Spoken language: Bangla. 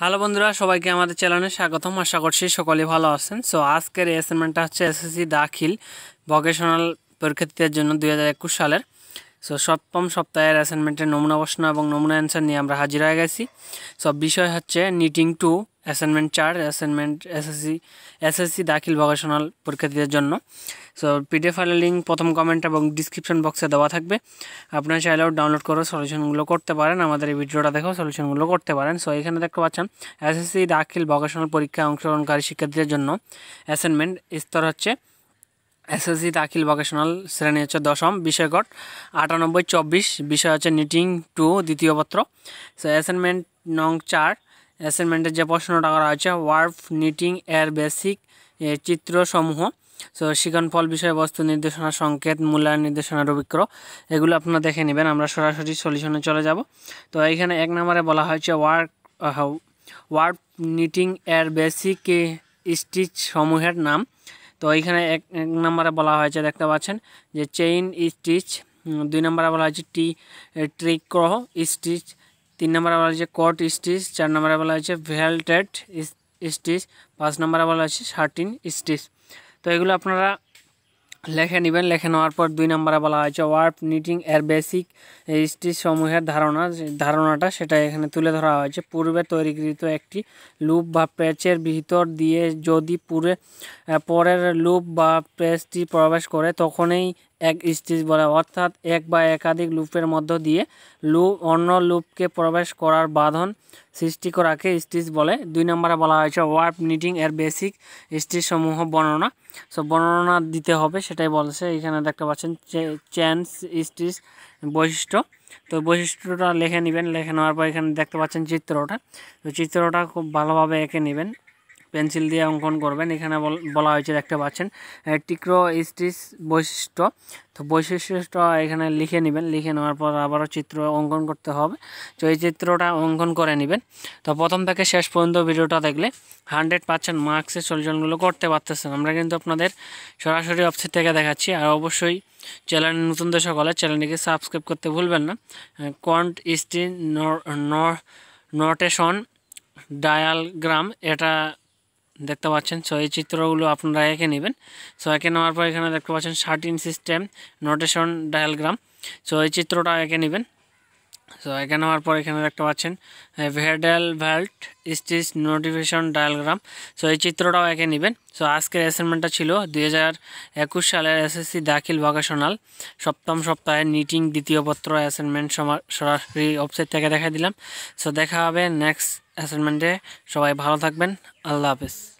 হ্যালো বন্ধুরা, সবাইকে আমাদের চ্যানেলে স্বাগতম। আশা করছি সকলে ভালো আছেন। সো আজকের অ্যাসাইনমেন্টটা হচ্ছে এসএসসি দাখিল ভোকেশনাল পরীক্ষার্থীদের জন্য দু হাজার একুশ সালের। সো সপ্তম সপ্তাহের অ্যাসাইনমেন্টের নমুনা প্রশ্ন এবং নমুনা অ্যান্সার নিয়ে আমরা হাজির হয়ে গেছি। সব বিষয় হচ্ছে নিটিং টু অ্যাসাইনমেন্ট চার অ্যাসাইনমেন্ট এসএসসি এসএসসি দাখিল ভোকেশনাল পরীক্ষার্থীদের জন্য। সো পিডিএফ ফাইলের লিঙ্ক প্রথম কমেন্ট এবং ডিসক্রিপশন বক্সে দেওয়া থাকবে। আপনারা চাইলেও ডাউনলোড করে সলিউশনগুলো করতে পারেন। আমাদের এই ভিডিওটা দেখেও সলিউশনগুলো করতে পারেন। সো এখানে দেখতে পাচ্ছেন এসএসসি দাখিল ভোকেশনাল পরীক্ষায় অংশগ্রহণকারী শিক্ষার্থীদের জন্য অ্যাসাইনমেন্ট স্তর হচ্ছে এসএসসি দাখিল ভোকেশনাল শ্রেণি হচ্ছে দশম বিষয়কট আটানব্বই, চব্বিশ, বিষয় হচ্ছে নিটিং টু দ্বিতীয় পত্র। সো অ্যাসাইনমেন্ট নং চার অ্যাসাইনমেন্টের যে প্রশ্নটা করা হয়েছে ওয়ার্ফ নিটিং এর বেসিক চিত্রসমূহ। সো ফল বিষয়বস্তু নির্দেশনা, সংকেত, মূল্যায়ন নির্দেশনা অভিক্র এগুলো আপনারা দেখে নেবেন, আমরা সরাসরি সলিউশনে চলে যাব। তো, এইখানে এক নম্বরে বলা হয়েছে ওয়ার্ক ওয়ার্ড নিটিং এর বেসিক স্টিচ সমূহের নাম। তো, এইখানে এক এক নম্বরে বলা হয়েছে, দেখতে পাচ্ছেন যে চেইন স্টিচ দুই নম্বরে বলা হয়েছে টি ট্রিক্রহ স্টিচ তিন নম্বরে বলা হয়েছে কট স্টিচ চার নম্বরে বলা হয়েছে ভেলটেড স্টিচ পাঁচ নম্বরে বলা হয়েছে শার্টিন স্টিচ তো এগুলো আপনারা লেখে নেবেন, লেখে নেওয়ার পর দুই নম্বরে বলা হয়েছে ওয়ার্প নিটিং এর বেসিক স্টিচ সমূহের ধারণা, ধারণাটা সেটা এখানে তুলে ধরা হয়েছে। পূর্বে তৈরিকৃত একটি লুপ বা প্যাচের ভিতর দিয়ে যদি পুরে পরের লুপ বা প্যাচটি প্রবেশ করে, তখনই এক স্টিচ বলে অর্থাৎ এক বা একাধিক লুপের মধ্য দিয়ে লুপ অন্য লুপকে প্রবেশ করার বাঁধন সৃষ্টি করাকে স্টিচ বলে। দুই নম্বরে বলা হয়েছে ওয়ার্প নিটিং এর বেসিক স্টিচ সমূহ বর্ণনা। সো, বর্ণনা দিতে হবে, সেটাই বলছে। এখানে দেখতে পাচ্ছেন চ্যান্স স্টিচ বৈশিষ্ট্য। তো বৈশিষ্ট্যটা লিখে নেবেন। লেখে নেওয়ার পর এখানে দেখতে পাচ্ছেন চিত্রটা। তো চিত্রটা খুব ভালোভাবে এঁকে নেবেন। পেন্সিল দিয়ে অঙ্কন করবেন। এখানে বলা হয়েছে দেখতে পাচ্ছেন টিক্রো স্টিচ বৈশিষ্ট্য। তো বৈশিষ্ট্যটা এখানে লিখে নেবেন, লিখে নেওয়ার পর আবারও চিত্র অঙ্কন করতে হবে। তো এই চিত্রটা অঙ্কন করে নেবেন। তো প্রথম থেকে শেষ পর্যন্ত ভিডিওটা দেখলে হান্ড্রেড পার্সেন্ট মার্কসের সলিউশনগুলো করতে পারতেছেন। আমরা কিন্তু আপনাদের সরাসরি ওয়েবসাইট থেকে দেখাচ্ছি। আর অবশ্যই চ্যানেল নতুন দর্শক হলে চ্যানেলটিকে সাবস্ক্রাইব করতে ভুলবেন না। কন্ট স্টিন নোটেশন ডায়ালগ্রাম, এটা দেখতে পাচ্ছেন। সো এই চিত্রগুলো আপনারা এঁকে নেবেন। সো এঁকে নেওয়ার পর এখানে দেখতে পাচ্ছেন শার্টিন সিস্টেম নোটেশন ডায়ালগ্রাম সো এই চিত্রটা এঁকে নেবেন। সো এখানে হওয়ার পর এখানে দেখতে পাচ্ছেন ভেডেল ভেল্ট স্টিচ নোটিফিকেশন ডায়ালগ্রাম সো এই চিত্রটাও এঁকে নেবেন। সো আজকের অ্যাসাইনমেন্টটা ছিল দুই হাজার একুশ সালের এসএসসি দাখিল ভোকেশনাল সপ্তম সপ্তাহে নিটিং দ্বিতীয় পত্র অ্যাসাইনমেন্ট সরাসরি ওয়েবসাইট থেকে দেখা দিলাম। সো দেখা হবে নেক্সট অ্যাসাইনমেন্টে সবাই ভালো থাকবেন। আল্লাহ হাফিজ।